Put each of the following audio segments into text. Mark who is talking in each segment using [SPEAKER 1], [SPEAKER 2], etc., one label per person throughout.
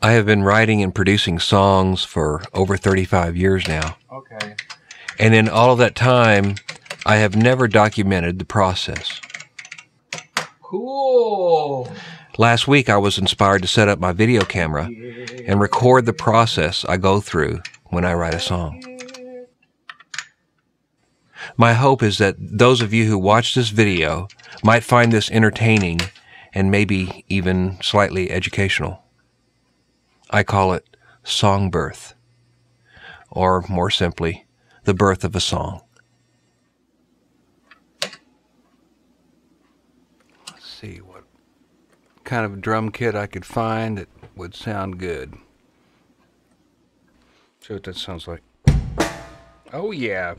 [SPEAKER 1] I have been writing and producing songs for over 35 years now.
[SPEAKER 2] Okay.
[SPEAKER 1] And in all of that time, I have never documented the process.
[SPEAKER 2] Cool.
[SPEAKER 1] Last week, I was inspired to set up my video camera and record the process I go through when I write a song. My hope is that those of you who watch this video might find this entertaining and maybe even slightly educational. I call it song birth, or more simply, the birth of a song. Let's see what kind of drum kit I could find that would sound good. See what that sounds like. Oh, yeah.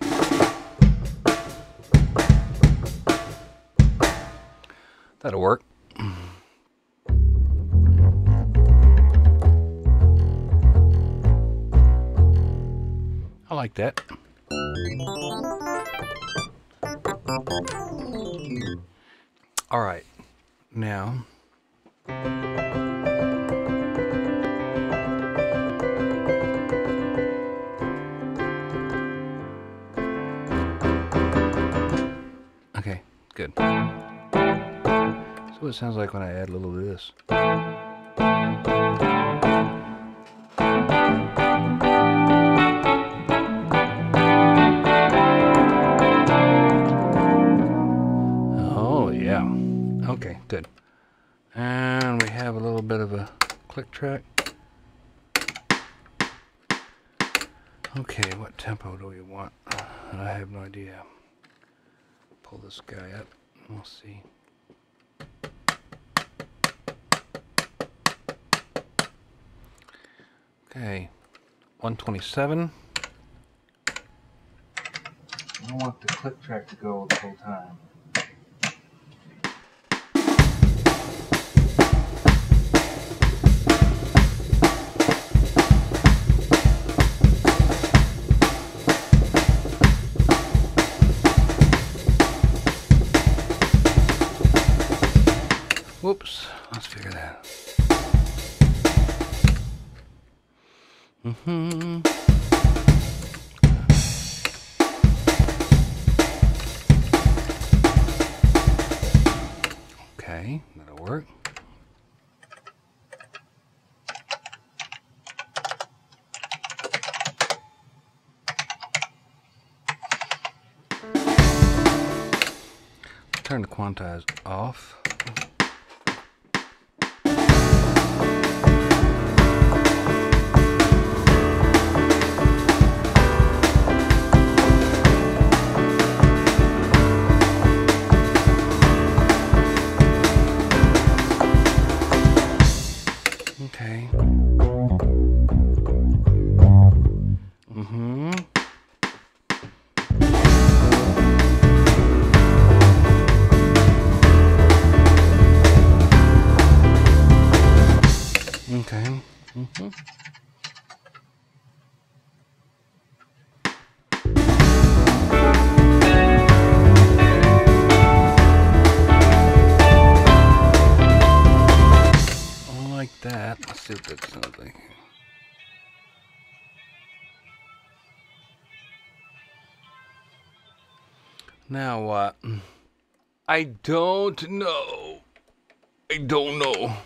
[SPEAKER 1] That'll work. Like that. All right, now. Okay, good. So it sounds like when I add a little of this. Yeah. Okay, good. And we have a little bit of a click track. Okay, what tempo do we want? I have no idea. Pull this guy up. We'll see. Okay, 127.
[SPEAKER 2] I don't want the click track to go the whole time.
[SPEAKER 1] Mm-hmm. Okay, that'll work. Turn the quantize off. Now what? I don't know. I don't know.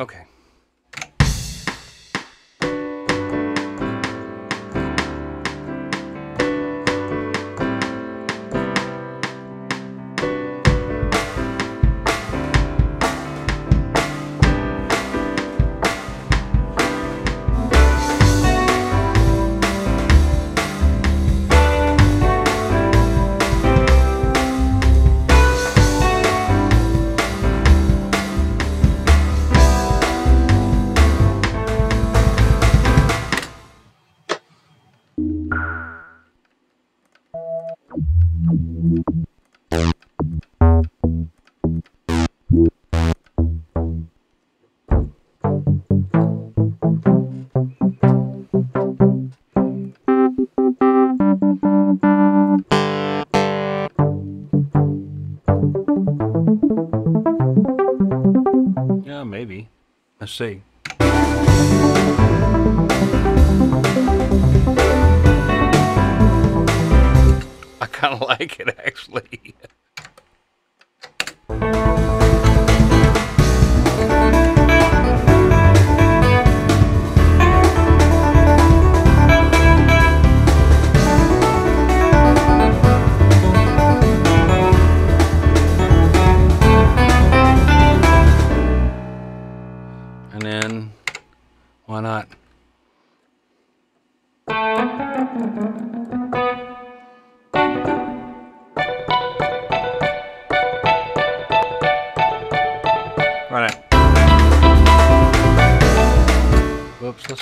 [SPEAKER 1] Okay. Let's see. I kind of like it actually.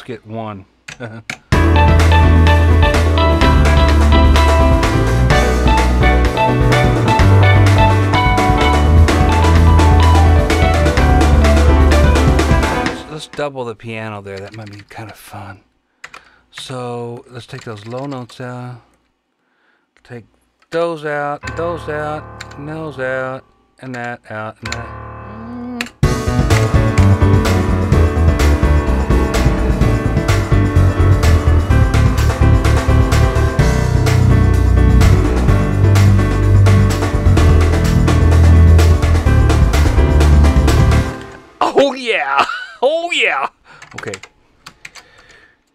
[SPEAKER 1] Get one. Let's- double the piano there. That might be kind of fun. So let's take those low notes out. Take those out, those out, those out, and that out, and that. Oh yeah! Okay.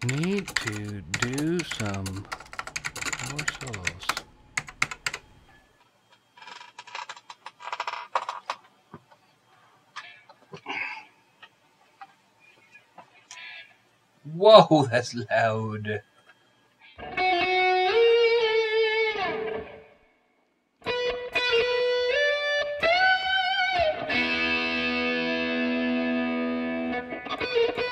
[SPEAKER 1] Need to do some power solos. Whoa, that's loud.
[SPEAKER 2] That's it.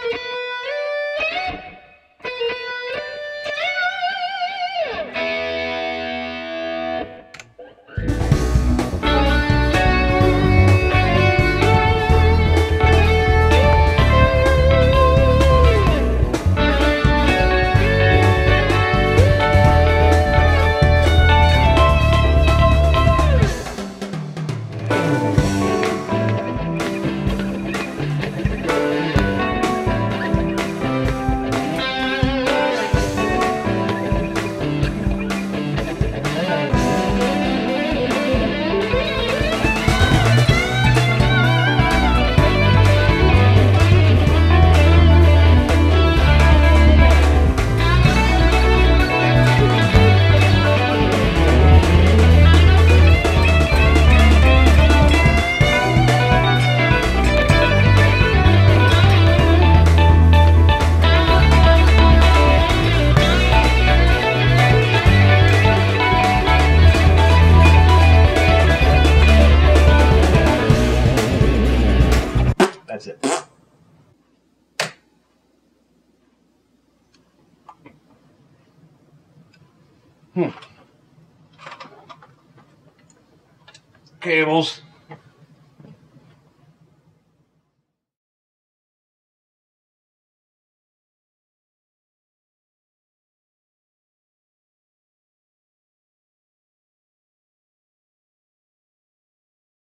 [SPEAKER 2] Hmm. Cables.